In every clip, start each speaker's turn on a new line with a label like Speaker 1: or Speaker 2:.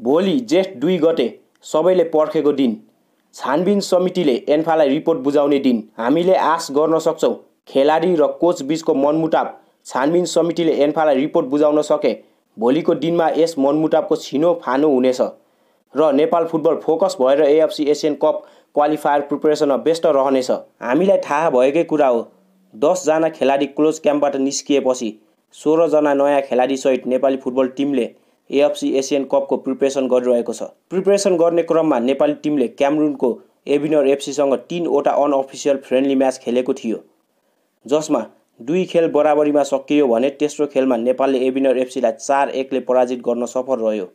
Speaker 1: भोलि जेठ दुई गते सबैले पर्खेको दिन। छानबिन समितिले एन्फालाई रिपोर्ट बुझाउने दिन। हामीले आश गर्न सक्छौँ खेलाडी र कोच बिचको मनमुटाव। छानबिन समितिले एन्फालाई रिपोर्ट बुझाउन सके। भोलिको दिनमा यस मनमुटावको छिनो फानो हुनेछ। र नेपाल फुटबल फोकस भएर एएफसी एसियन कप क्वालिफायर प्रिपेरेसनमा व्यस्त रहनेछ। हामीलाई थाहा भएकै कुरा हो दसजना खेलाडी क्लोज क्याम्पबाट निस्किएपछि सोह्रजना नयाँ खेलाडीसहित नेपाली फुटबल टिमले एएफसी एसियन कपको प्रिपेरेसन गरिरहेको छ। प्रिपेरेसन गर्ने क्रममा नेपाली टिमले क्यामरुनको एभिनर एफसीसँग तिनवटा अनअफिसियल फ्रेन्डली म्याच खेलेको थियो। जसमा दुई खेल बराबरीमा सकियो भने तेस्रो खेलमा नेपालले एभिनर एफसीलाई चार एकले पराजित गर्न सफल रह्यो।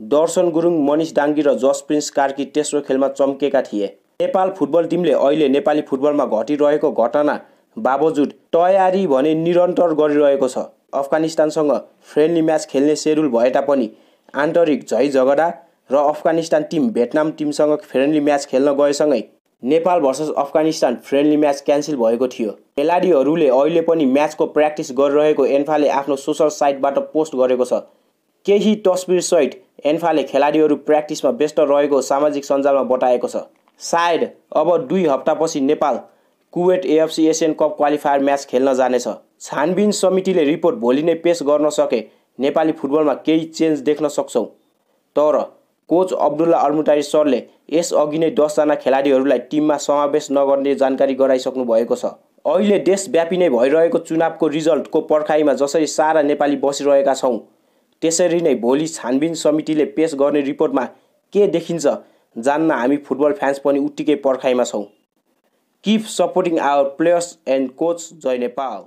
Speaker 1: दर्शन गुरुङ मनिष डाङ्गी र जस प्रिन्स कार्की तेस्रो खेलमा चम्केका थिए। नेपाल फुटबल टिमले अहिले नेपाली फुटबलमा घटिरहेको घटना बावजुद तयारी भने निरन्तर गरिरहेको छ। अफगानिस्तानसँग फ्रेन्डली म्याच खेल्ने सेड्युल भए तापनि आन्तरिक झै झगडा र अफगानिस्तान टिम भेटनाम टिमसँग फ्रेन्डली म्याच खेल्न गएसँगै Nepal versus Afghanistan friendly match cancel भएको थियो। खेलाडीहरूले अहिले पनि म्याचको प्र्याक्टिस गरिरहेको एन्फाले आफ्नो सोसल साइटबाट पोस्ट गरेको छ। केही तस्बिरसहित एन्फाले खेलाडीहरू प्र्याक्टिसमा व्यस्त रहेको सामाजिक सञ्जालमा बताएको छ। सायद अब दुई हप्तापछि Nepal Kuwait AFC Asian cup qualifier match खेल्न जानेछ। छानबिन समितिले रिपोर्ट भोलि नै पेस गर्न सके। नेपाली फुटबलमा केही चेन्ज देख्न सक्छौँ। तर कोच अब्दुल्ला अल्मुटारी सरले यसअघि नै दसजना खेलाडीहरूलाई टिममा समावेश नगर्ने जानकारी गराइसक्नु भएको छ। अहिले देशव्यापी नै भइरहेको चुनावको रिजल्टको पर्खाइमा जसरी सारा नेपाली बसिरहेका छौँ त्यसरी नै भोलि छानबिन समितिले पेस गर्ने रिपोर्टमा के देखिन्छ जान्न हामी फुटबल फ्यान्स पनि उत्तिकै पर्खाइमा छौँ। Keep supporting our players and coach Jay Nepal.